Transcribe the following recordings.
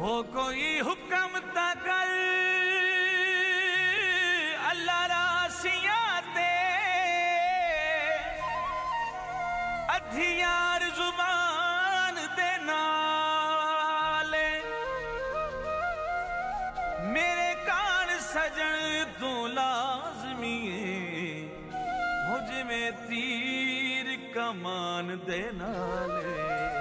हो कोई हुक्म तकल अल्लाह रासिया ते अधियार ज़ुबान दे नाले। मेरे कान सजन तू लाजमी मुझमें तीर कमान दे नाले।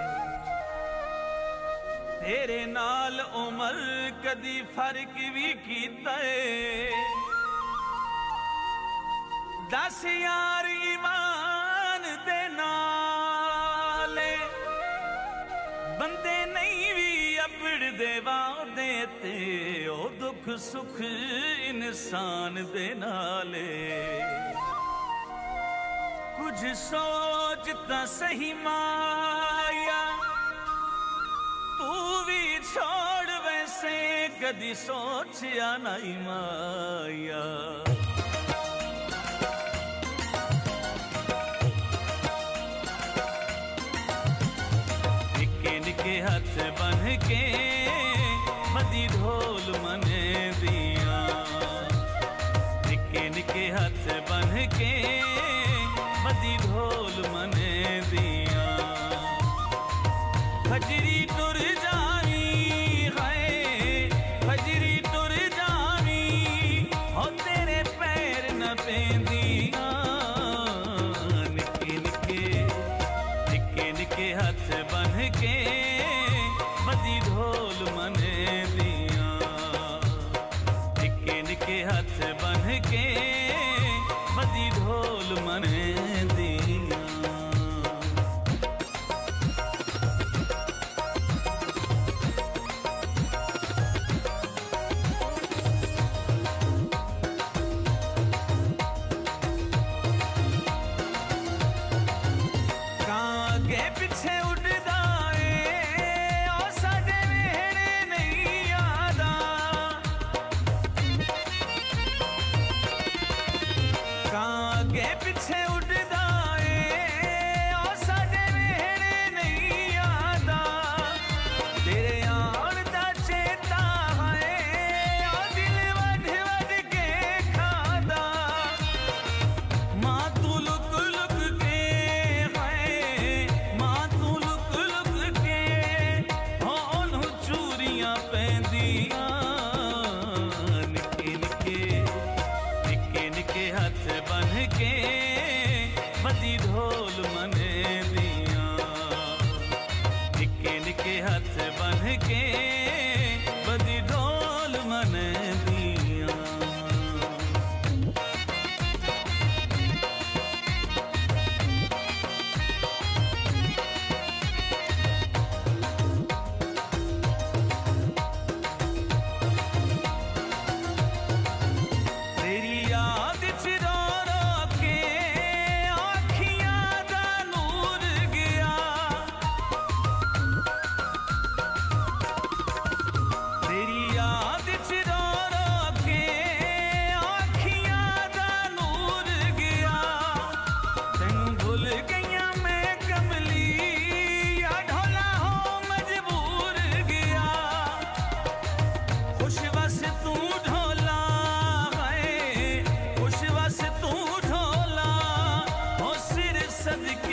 ਤੇਰੇ ਨਾਲ ਉਮਰ ਕਦੀ ਫ਼ਰਕ ਵੀ ਕੀਤਾ ਏ। ਦਸ ਯਾਰ ਇਮਾਨ ਦੇ ਨਾਲ ਬੰਦੇ ਨਹੀਂ ਵੀ ਅਪੜਦੇ ਵਾਦੇ ਤੇ, ਉਹ ਦੁੱਖ ਸੁੱਖ ਇਨਸਾਨ ਦੇ ਨਾਲ ਕੁਝ ਸੋਚ ਤਾਂ ਸਹੀ ਮਾਇਆ, ਤੂੰ छोड़ वैसे कदी सोचिया नहीं माया। निके निके हाथ बन के मदी ढोल मने दिया। निके निके हाथ बन के मदी ढोल मने दिया। खजरी तुर जा के के हथ बन के बदी ढोल मने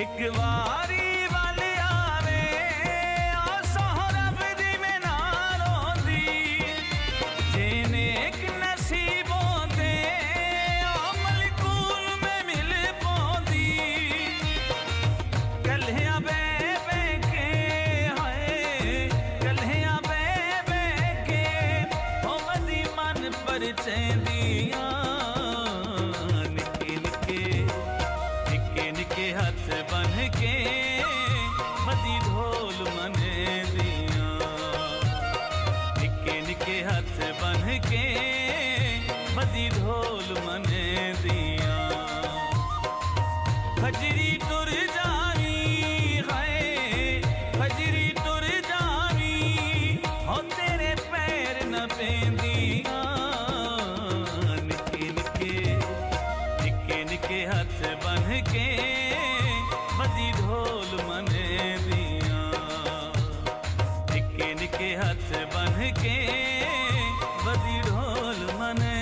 एक बारी खजरी तुर जानी है, खजरी तुर जानी, हो तेरे पैर न पेंदी निके निके निके निके हथ बन के बदी ढोल मने दिया निके निके हथ बन के बदी ढोल मने